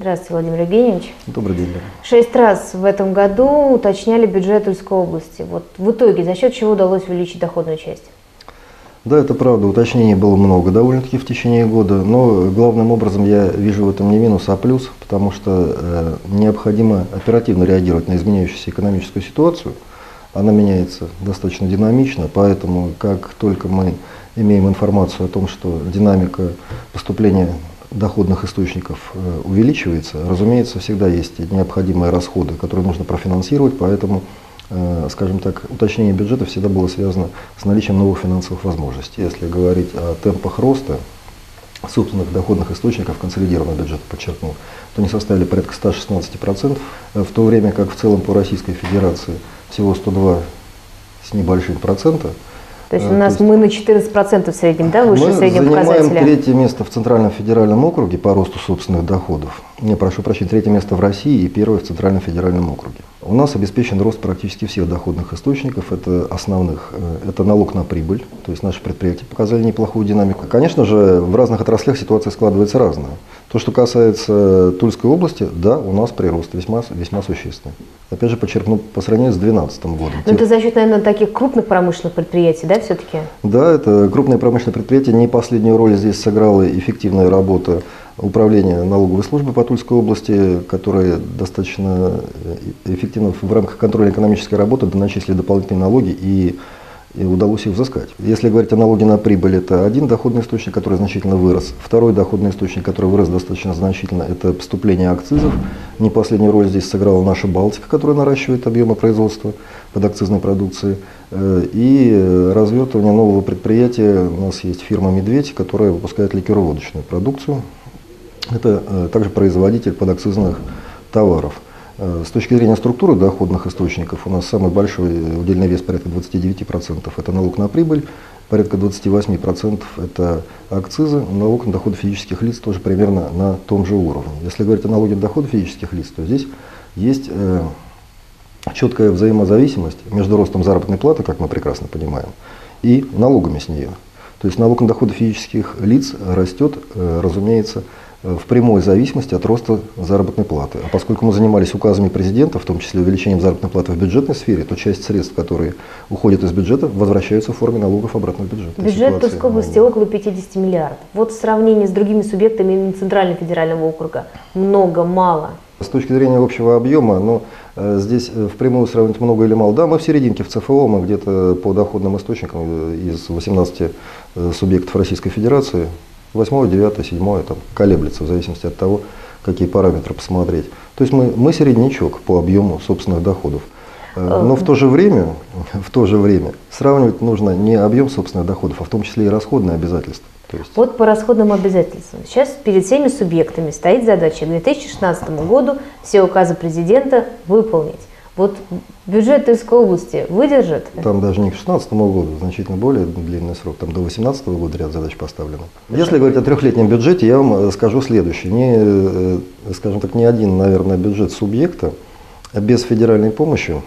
Здравствуйте, Владимир Евгеньевич. Добрый день. Шесть раз в этом году уточняли бюджет Тульской области. Вот в итоге за счет чего удалось увеличить доходную часть? Да, это правда, уточнений было много довольно-таки в течение года, но главным образом я вижу в этом не минус, а плюс, потому что э, необходимо оперативно реагировать на изменяющуюся экономическую ситуацию. Она меняется достаточно динамично, поэтому как только мы имеем информацию о том, что динамика поступления доходных источников э, увеличивается, разумеется, всегда есть необходимые расходы, которые нужно профинансировать, поэтому, э, скажем так, уточнение бюджета всегда было связано с наличием новых финансовых возможностей. Если говорить о темпах роста собственных доходных источников консолидированного бюджета, подчеркну, то они составили порядка 116%, э, в то время как в целом по Российской Федерации всего 102 с небольшим процента, то есть у нас есть, мы на 14% в среднем, да, выше среднего показателя? Мы занимаем третье место в Центральном федеральном округе по росту собственных доходов. Не, прошу прощения, третье место в России и первое в Центральном федеральном округе. У нас обеспечен рост практически всех доходных источников, это основных. Э, это налог на прибыль, то есть наши предприятия показали неплохую динамику. Конечно же, в разных отраслях ситуация складывается разная. То, что касается Тульской области, да, у нас прирост весьма, весьма существенный. Опять же, подчеркну, по сравнению с 2012 годом. Но это за счет, наверное, таких крупных промышленных предприятий, да, все-таки? Да, это крупные промышленные предприятия. Не последнюю роль здесь сыграла эффективная работа управления налоговой службы по Тульской области, которые достаточно э, эффективно в рамках контроля экономической работы доначислили дополнительные налоги и, и удалось их взыскать. Если говорить о налоге на прибыль, это один доходный источник, который значительно вырос. Второй доходный источник, который вырос достаточно значительно, это поступление акцизов. Не последнюю роль здесь сыграла наша Балтика, которая наращивает объемы производства подакцизной продукции. Э, и развертывание нового предприятия. У нас есть фирма «Медведь», которая выпускает ликероводочную продукцию. Это э, также производитель подакцизных товаров. Э, с точки зрения структуры доходных источников у нас самый большой удельный вес порядка 29%. Это налог на прибыль, порядка 28% это акцизы, налог на доходы физических лиц тоже примерно на том же уровне. Если говорить о налоге на доходы физических лиц, то здесь есть э, четкая взаимозависимость между ростом заработной платы, как мы прекрасно понимаем, и налогами с нее. То есть налог на доходы физических лиц растет, разумеется, Э, в прямой зависимости от роста заработной платы. А поскольку мы занимались указами президента, в том числе увеличением заработной платы в бюджетной сфере, то часть средств, которые уходят из бюджета, возвращаются в форме налогов обратно в бюджет. Бюджет Тульской области около 50 миллиардов. Вот в сравнении с другими субъектами именно Центрального федерального округа много, мало. С точки зрения общего объема, ну, э, здесь э, впрямую сравнить много или мало. Да, мы в серединке в ЦФО, мы где-то по доходным источникам из 18 субъектов Российской Федерации Восьмое, девятое, седьмое там колеблется в зависимости от того, какие параметры посмотреть. То есть мы, мы середнячок по объему собственных доходов. Э, но в то же время, в то же время сравнивать нужно не объем собственных доходов, а в том числе и расходные обязательства. То есть... Вот по расходным обязательствам. Сейчас перед всеми субъектами стоит задача к 2016 году все указы президента выполнить. Вот бюджет Тульской области выдержит? Там даже не к 2016 году, значительно более длинный срок, там до 2018 года ряд задач поставлено. Если говорить о трехлетнем бюджете, я вам э, скажу следующее. Не, э, скажем так, ни один, наверное, бюджет субъекта без федеральной помощи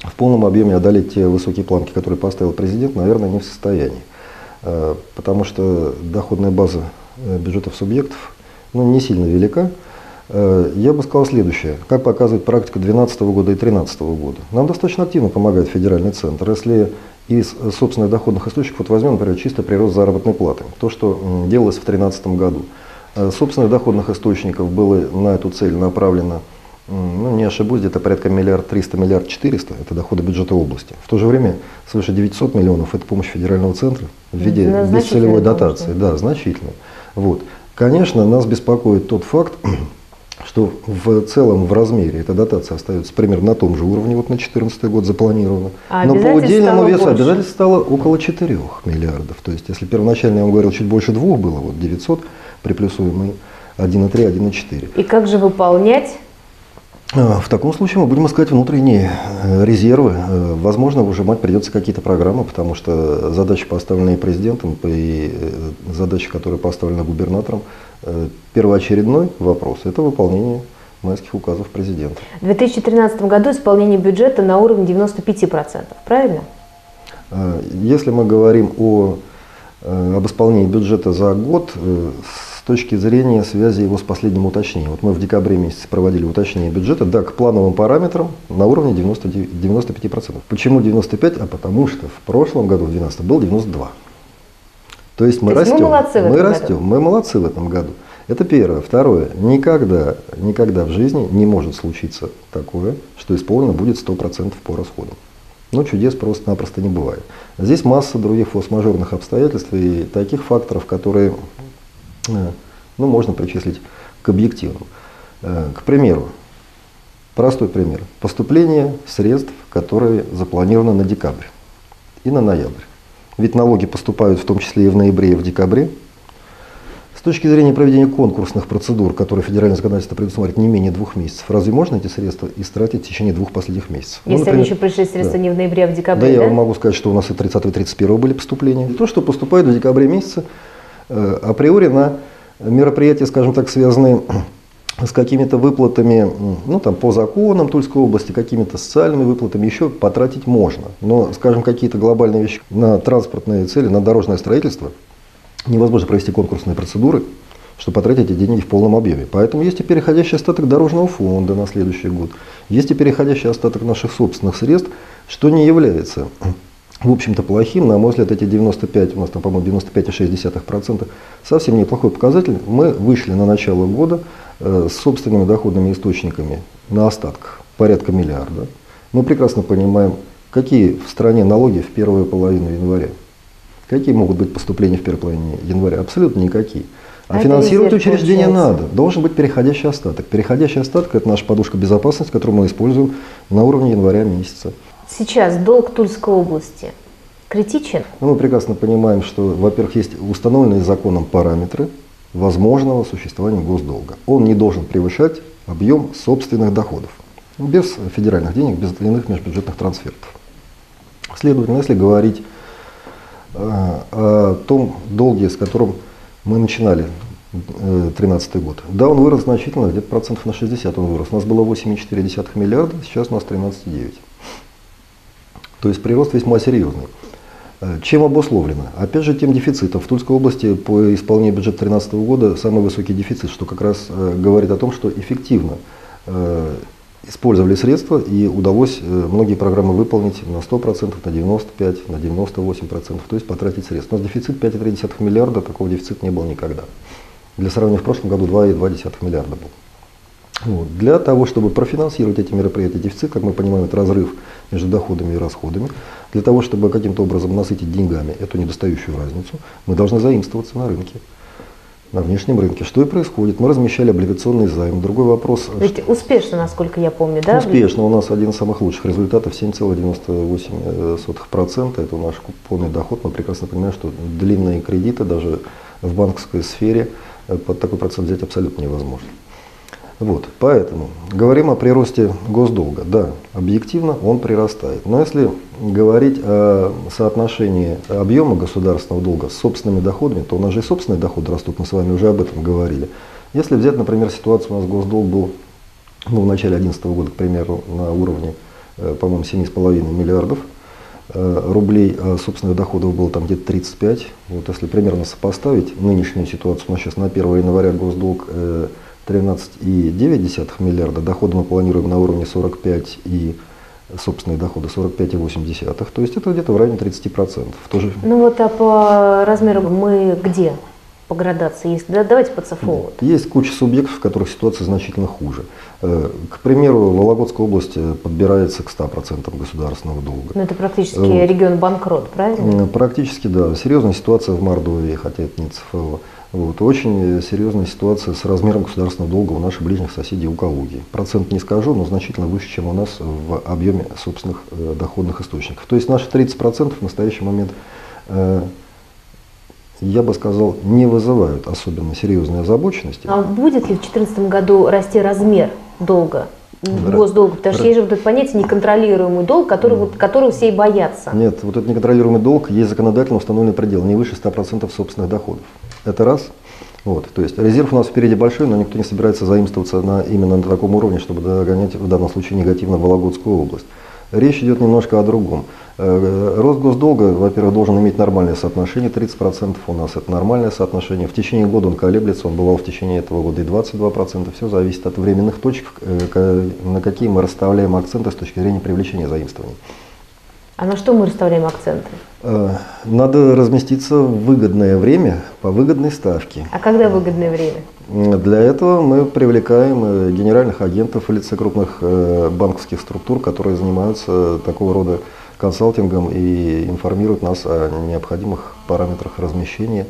в полном объеме одолеть те высокие планки, которые поставил президент, наверное, не в состоянии. Э, потому что доходная база бюджетов субъектов ну, не сильно велика. Э, я бы сказал следующее. Как показывает практика 2012 года и 2013 года. Нам достаточно активно помогает федеральный центр. Если из собственных доходных источников, вот возьмем, например, чисто прирост заработной платы, то, что делалось в 2013 году. Э, собственных доходных источников было на эту цель направлено, ну, не ошибусь, где-то порядка миллиард триста, миллиард четыреста, это доходы бюджета области. В то же время свыше 900 миллионов – это помощь федерального центра в виде бесцелевой дотации. Да, значительно. Вот. Конечно, нас беспокоит тот факт, что в целом в размере эта дотация остается примерно на том же уровне, вот на 2014 год запланировано. А Но по удельному весу обязательств стало около 4 миллиардов. То есть, если первоначально я вам говорил, чуть больше двух было, вот 900, приплюсуем и 1,3, 1,4. И как же выполнять? А, в таком случае мы будем искать внутренние э, резервы. Э, возможно, выжимать придется какие-то программы, потому что задачи, поставленные президентом, и э, задачи, которые поставлены губернатором, первоочередной вопрос – это выполнение майских указов президента. В 2013 году исполнение бюджета на уровне 95%, правильно? Если мы говорим о, об исполнении бюджета за год, точки зрения связи его с последним уточнением. Вот мы в декабре месяце проводили уточнение бюджета, да, к плановым параметрам на уровне 90, 95%. Почему 95? А потому что в прошлом году, в 2012, был 92. То есть мы То есть мы растем. молодцы в этом растем, году. мы молодцы в этом году. Это первое. Второе. Никогда, никогда в жизни не может случиться такое, что исполнено будет 100% по расходам. Ну, чудес просто-напросто не бывает. Здесь масса других форс-мажорных обстоятельств и таких факторов, которые ну, можно причислить к объективным. Э, К примеру, простой пример. Поступление средств, которые запланированы на декабрь и на ноябрь. Ведь налоги поступают в том числе и в ноябре, и в декабре. С точки зрения проведения конкурсных процедур, которые федеральное законодательство предусматривает не менее двух месяцев, разве можно эти средства истратить в течение двух последних месяцев? Ну, Если они например, еще пришли средства да. не в ноябре, а в да, декабре, я да? вам могу сказать, что у нас и 30 и 31 были поступления. И то, что поступает в декабре месяце, э, априори на мероприятия, скажем так, связанные с какими-то выплатами, ну там по законам Тульской области, какими-то социальными выплатами еще потратить можно. Но, скажем, какие-то глобальные вещи на транспортные цели, на дорожное строительство невозможно провести конкурсные процедуры, чтобы потратить эти деньги в полном объеме. Поэтому есть и переходящий остаток дорожного фонда на следующий год, есть и переходящий остаток наших собственных средств, что не является, в общем-то, плохим. На мой взгляд, эти 95, у нас там, по-моему, 95,6% совсем неплохой показатель. Мы вышли на начало года э, с собственными доходными источниками на остатках, порядка миллиарда. Мы прекрасно понимаем, какие в стране налоги в первую половину января. Какие могут быть поступления в первой половине января? Абсолютно никакие. А, А финансировать получается. надо. Должен быть переходящий остаток. Переходящий остаток – это наша подушка безопасности, которую мы используем на уровне января месяца. Сейчас долг Тульской области критичен? Но мы прекрасно понимаем, что, во-первых, есть установленные законом параметры возможного существования госдолга. Он не должен превышать объем собственных доходов. Без федеральных денег, без иных межбюджетных трансфертов. Следовательно, если говорить э, о том долге, с которым мы начинали 2013 год, да, он вырос значительно, где-то процентов на 60 он вырос. У нас было 8,4 миллиарда, сейчас у нас 13,9. То есть прирост весьма серьезный. Э, Чем обусловлено? Опять же, тем дефицитом. В Тульской области по исполнению бюджета 2013 года самый высокий дефицит, что как раз э, говорит о том, что эффективно э, использовали средства и удалось многие программы выполнить на 100%, на 95%, на 98%, то есть потратить средства. У нас дефицит 5,3 миллиарда, такого дефицита не было никогда. Для сравнения, в прошлом году 2,2 миллиарда был. Вот. Для того, чтобы профинансировать эти мероприятия, дефицит, как мы понимаем, это разрыв между доходами и расходами. Для того, чтобы каким-то образом насытить деньгами эту недостающую разницу, мы должны заимствоваться на рынке, на внешнем рынке. Что и происходит. Мы размещали облигационный займ. Другой вопрос, Ведь успешно, насколько я помню, да? Успешно. У нас один из самых лучших результатов 7,98%. Это наш купонный доход. Мы прекрасно понимаем, что длинные кредиты даже в банковской сфере э, под такой процент взять абсолютно невозможно. Вот, поэтому говорим о приросте госдолга. Да, объективно он прирастает. Но если говорить о соотношении объема государственного долга с собственными доходами, то у нас же и собственные доходы растут, мы с вами уже об этом говорили. Если взять, например, ситуацию, у нас госдолг был ну, в начале 2011 года, к примеру, на уровне, э, по-моему, 7,5 миллиардов э, рублей, а собственных доходов было там где-то 35. Вот если примерно сопоставить нынешнюю ситуацию, у нас сейчас на 1 января госдолг э, 13,9 миллиарда, доходы мы планируем на уровне 45 и собственные доходы 45,8. То есть это где-то в районе 30%. Тоже Ну вот, а по размеру мы где по градации есть? Да, давайте по ЦФО. Есть куча субъектов, в которых ситуация значительно хуже. Э, К примеру, Вологодская область э, подбирается к 100% государственного долга. Ну это практически Вот. регион банкрот, правильно? Практически, да. Серьезная ситуация в Мордовии, хотя это не ЦФО. Вот. Очень серьезная ситуация с размером государственного долга у наших ближних соседей у Калуги. Процент не скажу, но значительно выше, чем у нас в объеме собственных э, доходных источников. То есть наши 30% в настоящий момент, э, я бы сказал, не вызывают особенно серьезной озабоченности. А будет ли в 2014 году расти размер долга, госдолга? Потому что есть же вот это понятие неконтролируемый долг, который, вот, которого все и боятся. Нет, вот этот неконтролируемый долг, есть законодательно установленный предел, не выше 100% собственных доходов. Это раз. Вот, то есть резерв у нас впереди большой, но никто не собирается заимствоваться на, именно на таком уровне, чтобы догонять в данном случае негативно Вологодскую область. Речь идет немножко о другом. Э, рост госдолга, во-первых, должен иметь нормальное соотношение, 30% у нас это нормальное соотношение. В течение года он колеблется, он бывал в течение этого года и 22%. Все зависит от временных точек, э, на какие мы расставляем акценты с точки зрения привлечения заимствований. А на что мы расставляем акценты? Э, надо разместиться в выгодное время по выгодной ставке. А когда выгодное время? Для этого мы привлекаем генеральных агентов в лице крупных банковских структур, которые занимаются такого рода консалтингом и информирует нас о необходимых параметрах размещения.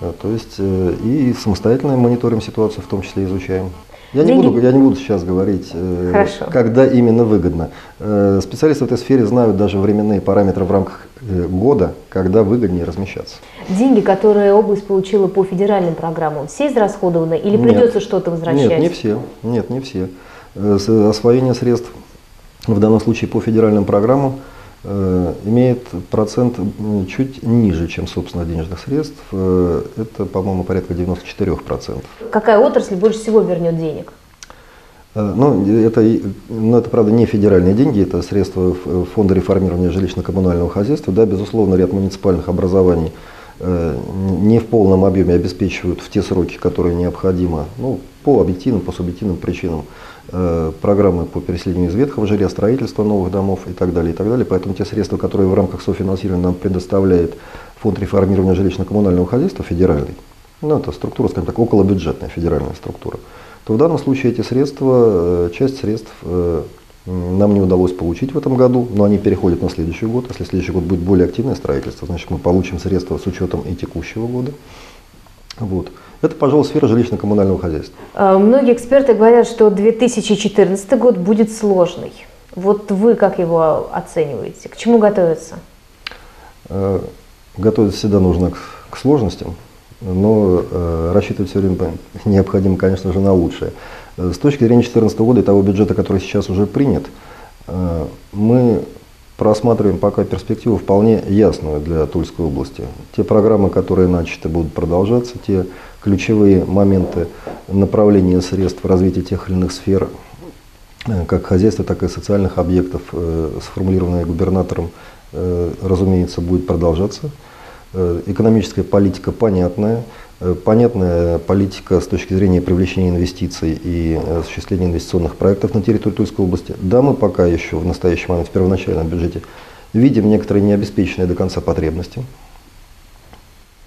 Э, то есть э, и самостоятельно мониторим ситуацию, в том числе изучаем. Я не, буду, я не буду сейчас говорить, э, Хорошо. когда именно выгодно. Специалисты в этой сфере знают даже временные параметры в рамках года, когда выгоднее размещаться. Деньги, которые область получила по федеральным программам, все израсходованы или придется что-то возвращать? Нет, не все. Нет, не все. Освоение средств в данном случае по федеральным программам Э, имеет процент чуть ниже, чем собственно денежных средств. Э, это, по-моему, порядка 94%. Какая отрасль больше всего вернет денег? Э, ну, это, ну, это, правда, не федеральные деньги, это средства Фонда реформирования жилищно-коммунального хозяйства. Да, безусловно, ряд муниципальных образований не в полном объеме обеспечивают в те сроки, которые необходимо, ну, по объективным, по субъективным причинам. Э, программы по переселению из ветхого жилья, строительства новых домов и так далее, и так далее. Поэтому те средства, которые в рамках софинансирования нам предоставляет Фонд реформирования жилищно-коммунального хозяйства федеральный, ну это структура, скажем так, околобюджетная федеральная структура, то в данном случае эти средства, э, часть средств э, нам не удалось получить в этом году, но они переходят на следующий год. Если следующий год будет более активное строительство, значит мы получим средства с учетом и текущего года. Вот. Это, пожалуй, сфера жилищно-коммунального хозяйства. А, многие эксперты говорят, что 2014 год будет сложный. Вот вы как его оцениваете? К чему готовиться? Э, готовиться всегда нужно к, к сложностям, но э, рассчитывать все время необходимо, конечно же, на лучшее. Э, с точки зрения 2014 года и того бюджета, который сейчас уже принят, э, мы просматриваем пока перспективу вполне ясную для Тульской области. Те программы, которые начаты, будут продолжаться, те ключевые моменты направления средств развития тех или иных сфер, э, как хозяйства, так и социальных объектов, э, сформулированные губернатором, э, разумеется, будет продолжаться. Экономическая политика понятная, понятная политика с точки зрения привлечения инвестиций и осуществления инвестиционных проектов на территории Тульской области. Да, мы пока еще в настоящий момент в первоначальном бюджете видим некоторые необеспеченные до конца потребности.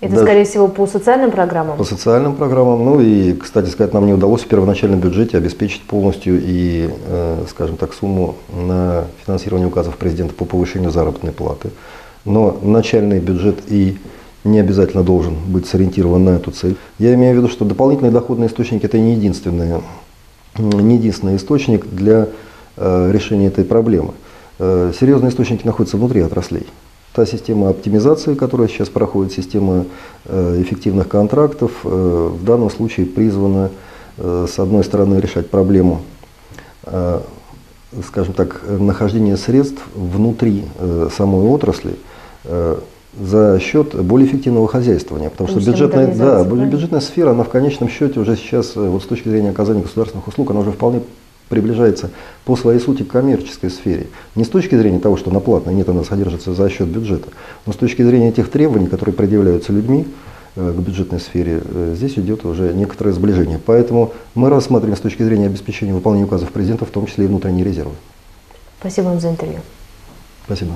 Это, да, скорее всего, по социальным программам? По социальным программам. Ну и, кстати сказать, нам не удалось в первоначальном бюджете обеспечить полностью и, э, скажем так, сумму на финансирование указов президента по повышению заработной платы. Но начальный бюджет и не обязательно должен быть сориентирован на эту цель. Я имею в виду, что дополнительные доходные источники – это не единственный, не единственный источник для э, решения этой проблемы. Э, серьезные источники находятся внутри отраслей та система оптимизации, которая сейчас проходит, система э, эффективных контрактов, в данном случае призвана, с одной стороны, решать проблему, скажем так, нахождения средств внутри самой отрасли за счет более эффективного хозяйствования. Потому, что бюджетная, да, бюджетная сфера, она в конечном счете уже сейчас, вот с точки зрения оказания государственных услуг, она уже вполне приближается по своей сути к коммерческой сфере. Не с точки зрения того, что она платная, нет, она содержится за счет бюджета, но с точки зрения тех требований, которые предъявляются людьми э, к бюджетной сфере, э, здесь идет уже некоторое сближение. Поэтому мы рассматриваем с точки зрения обеспечения выполнения указов президента, в том числе и внутренние резервы. Спасибо вам за интервью. Спасибо.